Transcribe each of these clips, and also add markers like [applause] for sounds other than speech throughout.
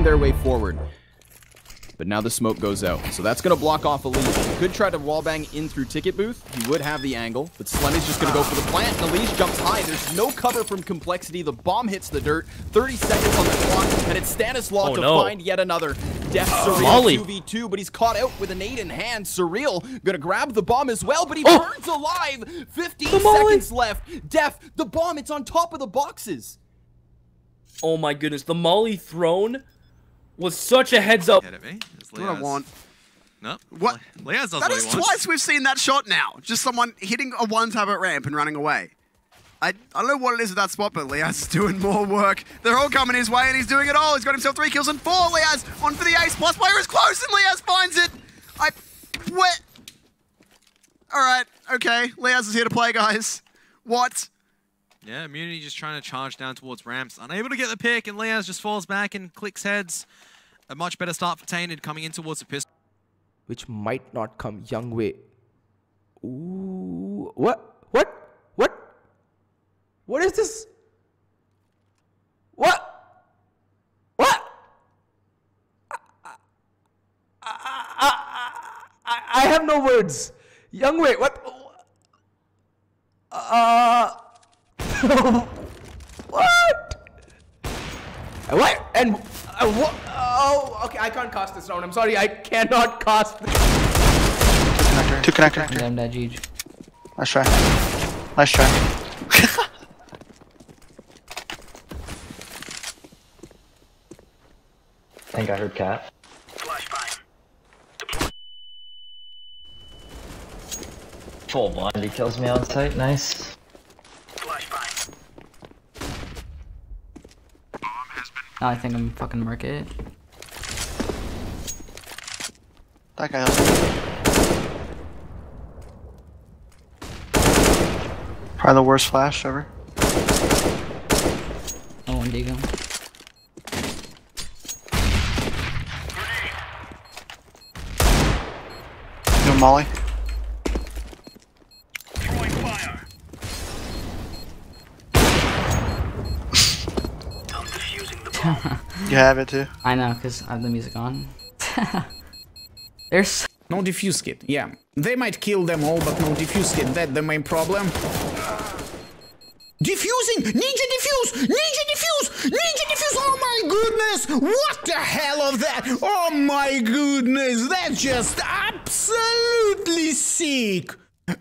their way forward. But now the smoke goes out. So that's going to block off Elise. He could try to wallbang in through Ticket Booth. He would have the angle. But Slen is just going to go for the plant. And Elise jumps high. There's no cover from Complexity. The bomb hits the dirt. 30 seconds on the clock. And it's Stanislaw Oh, to no. find yet another. Death ah, Surreal Molly. 2v2. But he's caught out with a nade in hand. Surreal going to grab the bomb as well. But he Oh. burns alive. 15 The Molly. seconds left. Def, the bomb. It's on top of the boxes. Oh my goodness, the Molly throne was such a heads up. Get at me. It's That's what I want. Nope. What? Liazz does That what is he wants. twice we've seen that shot now. Just someone hitting a one-tap at ramp and running away. I, I don't know what it is at that spot, but Liazz is [laughs] doing more work. They're all coming his way, and he's doing it all. He's got himself three kills and four. Liazz on for the ace. Plus player is close, and Liazz finds it. I... What? All right, okay. Liazz is here to play, guys. What? Yeah, Immunity just trying to charge down towards ramps. Unable to get the pick, and Liazz just falls back and clicks heads. A much better start for Tainted coming in towards the pistol. which might not come young way. Ooh, what? What? What? What is this? What? What? I, I, I, I have no words. Young way, what? Uh, [laughs] what? What? And uh, what? Oh, okay. I can't cast this round. I'm sorry. I cannot [laughs] cast. This. Connector. Two connector. Damn that Jeej. Nice try. Nice try. [laughs] I think I heard cat. Full blind, he kills me on sight, nice. Now I think I'm fucking market. That guy Probably the worst flash ever. Oh, one Diego. No Molly. Throwing fire. I'm diffusing the. You have it too. I know, because I have the music on. [laughs] There's No defuse kit, yeah. They might kill them all, but no defuse kit, that's the main problem. Diffusing! Ninja diffuse! Ninja diffuse! Ninja diffuse! Oh my goodness! What the hell of that? Oh my goodness! That's just absolutely sick!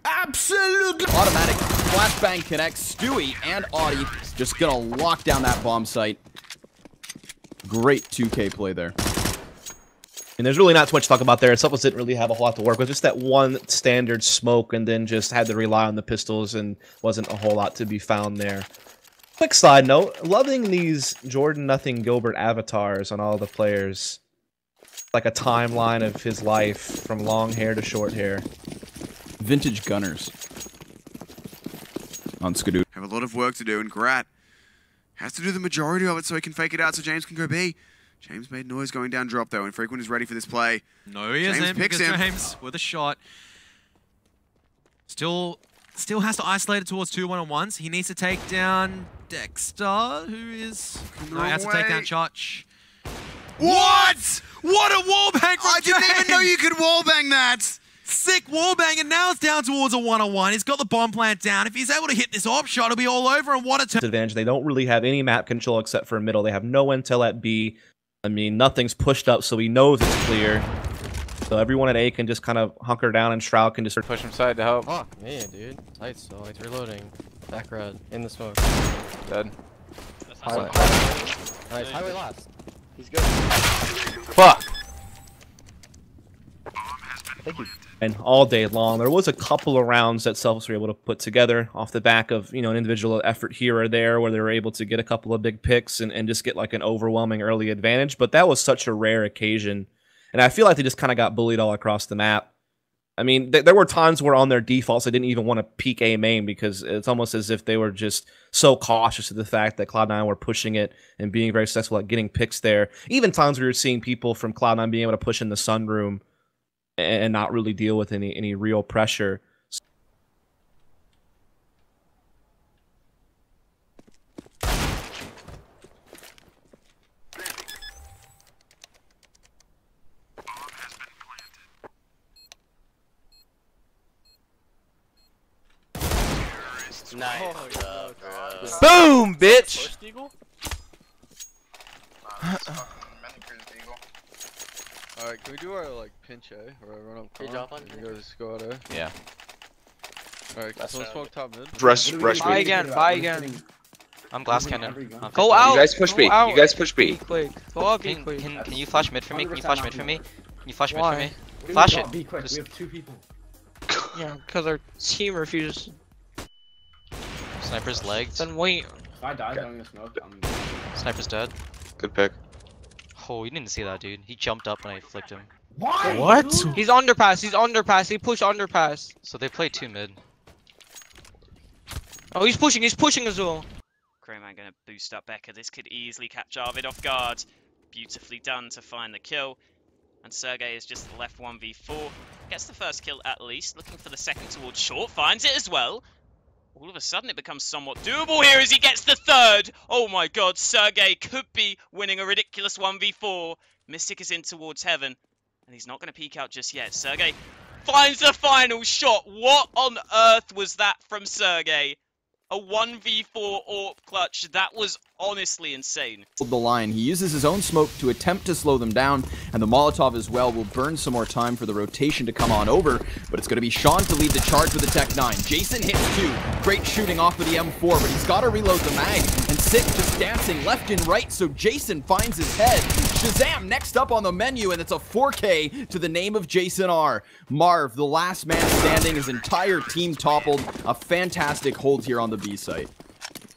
Absolutely! Automatic flashbang connects. Stewie and auti just gonna lock down that bomb site. Great 2K play there. And there's really not too much to talk about there. Supples didn't really have a whole lot to work with. Just that one standard smoke, and then just had to rely on the pistols, and wasn't a whole lot to be found there. Quick side note: loving these Jordan n0thing Gilbert avatars on all the players. Like a timeline of his life from long hair to short hair. Vintage Gunners. On Skidoo. Have a lot of work to do, and Grat has to do the majority of it so he can fake it out so James can go B. James made noise going down drop though, and Frequent is ready for this play. No, he James isn't. picks because him. James with a shot. Still, still has to isolate it towards two one-on-ones. He needs to take down Dexter, who is... No, he has to take down way. Chotch. What? What a wallbang from I didn't even know you could wallbang that! Sick wallbang, and now it's down towards a one-on-one. He's got the bomb plant down. If he's able to hit this op shot, it'll be all over, and what a turn. advantage. They don't really have any map control except for a middle. They have no intel at B. I mean, nothing's pushed up, so he knows it's clear. So everyone at A can just kind of hunker down, and Shroud can just Push him side to help. Fuck me, dude. Lights still. Lights reloading. Back red. In the smoke. Dead. Highway. Nice. Highway last. He's good. Fuck. Thank you. And all day long. There was a couple of rounds that Selfs were able to put together off the back of you know an individual effort here or there, where they were able to get a couple of big picks and, and just get like an overwhelming early advantage. But that was such a rare occasion, and I feel like they just kind of got bullied all across the map. I mean, th- there were times where on their defaults they didn't even want to peek A main because it's almost as if they were just so cautious of the fact that Cloud9 were pushing it and being very successful at getting picks there. Even times we were seeing people from Cloud9 being able to push in the sunroom and not really deal with any any real pressure. Nice. Oh, Boom, bitch! [laughs] [laughs] First eagle? Alright, can we do our like pinch A where I run up Can you drop on you guys go out A? Yeah. Alright, That's someone right. smoke top mid. Rush, rush Buy again, buy again. I'm glass cannon. I'm Go out. You guys push go B. out. You guys push Be B. quick. Go out, be Can, can, can you flash mid for me? Can you flash mid for me? Can you flash mid for me? Flash it. Be quick. Just- We have two people. [laughs] Yeah, because our team refuses. Sniper's legged. Then wait. If I die, I'm gonna smoke. I'm... Sniper's dead. Good pick. Oh, you didn't see that, dude. He jumped up when I flicked him. Why? What? He's underpass. He's underpass. He push underpass. So they play two mid. Oh, he's pushing. He's pushing as well. Crayman going to boost up Becca. This could easily catch Arvid off guard. Beautifully done to find the kill. And Sergey is just left 1v4. Gets the first kill at least. Looking for the second towards short. Finds it as well. All of a sudden it becomes somewhat doable here as he gets the third. Oh my god, Sergey could be winning a ridiculous 1v4. Mystic is in towards heaven. And he's not going to peek out just yet. Sergey finds the final shot. What on earth was that from Sergey? A 1v4 AWP clutch. That was honestly insane. the line. He uses his own smoke to attempt to slow them down, and the Molotov as well will burn some more time for the rotation to come on over, but it's going to be Sean to lead the charge with the Tec-9. Jason hits two. Great shooting off of the M4, but he's got to reload the mag, and Sick just dancing left and right, so Jason finds his head. Shazam next up on the menu, and it's a 4K to the name of Jason R. Marv, the last man standing, his entire team toppled. A fantastic hold here on the B site.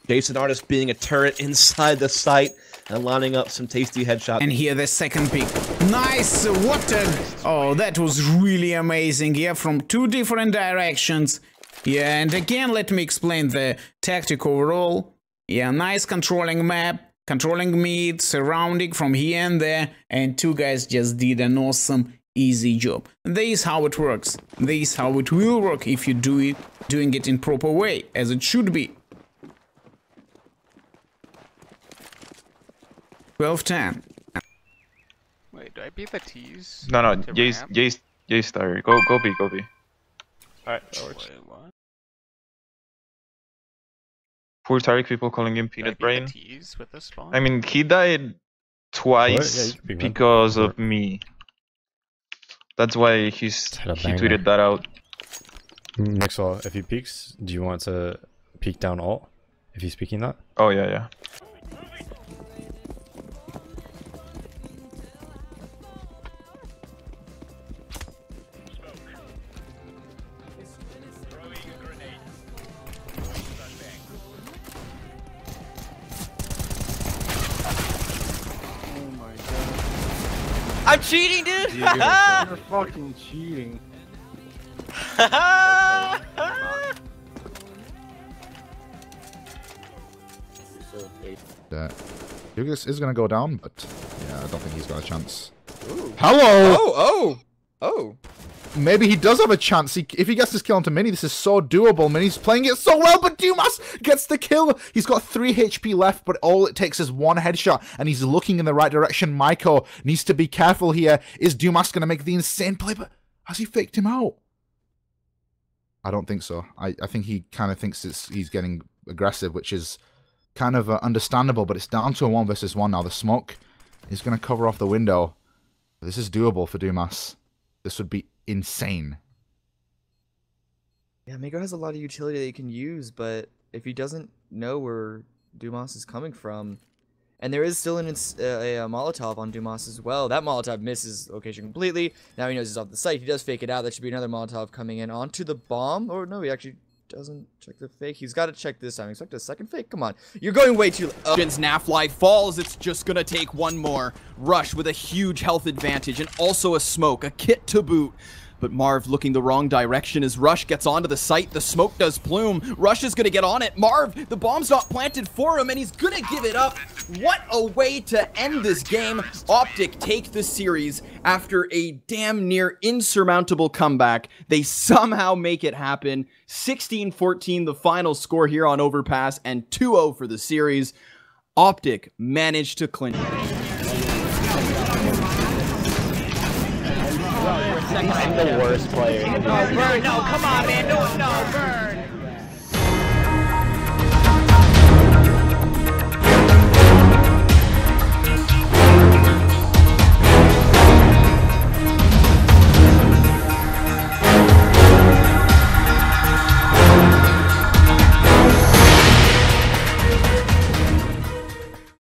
Jason Artist being a turret inside the site and lining up some tasty headshots. And here the second pick. Nice! What a... Oh, that was really amazing. Yeah, from two different directions. Yeah, and again, let me explain the tactic overall. Yeah, nice controlling map, controlling mid, surrounding from here and there, and two guys just did an awesome, easy job. This is how it works. This is how it will work if you do it, doing it in proper way, as it should be. 12-10. Wait, do I beat the T's? No, no. To Jay's, ramp? Jay's, Jay's tired. Go, go B, go B. Alright, that works. Poor Tarik people calling him Peanut Brain. With this? I mean, he died twice Yeah, you can be mad. because of me. That's why he's he tweeted that out. mixwell, if he peeks, do you want to peek down alt? If he's peeking that? Oh yeah, yeah. I'm cheating, dude! You're fucking cheating. That Lucas is going to go down, but yeah, I don't think he's got a chance. Hello! Oh, oh, oh. Maybe he does have a chance. He, if he gets this kill onto Mini, this is so doable. Mini's playing it so well, but Dumas gets the kill. He's got 3 HP left, but all it takes is one headshot, and he's looking in the right direction. Maiko needs to be careful here. Is Dumas going to make the insane play? But has he faked him out? I don't think so. I, I think he kind of thinks it's, he's getting aggressive, which is kind of uh, understandable, but it's down to a 1 versus 1 now. The smoke is going to cover off the window. This is doable for Dumas. This would be insane. Yeah, Mako has a lot of utility that he can use, but if he doesn't know where Dumas is coming from, and there is still an uh, a, a Molotov on Dumas as well. That Molotov misses location completely. Now he knows he's off the site. He does fake it out. That should be another Molotov coming in onto the bomb. Or no, he actually doesn't check the fake. He's got to check this time. Expect a second fake. Come on, you're going way too. Uh, Jin's Nafly falls. It's just gonna take one more. Rush with a huge health advantage and also a smoke, a kit to boot. But Marv looking the wrong direction as Rush gets onto the site. The smoke does plume. Rush is gonna get on it. Marv, the bomb's not planted for him and he's gonna give it up. What a way to end this game. Optic take the series after a damn near insurmountable comeback. They somehow make it happen. 16-14 the final score here on Overpass and 2-0 for the series. Optic managed to clinch. I'm the worst player. No, Burn, no, come on, man. No, no, Burn.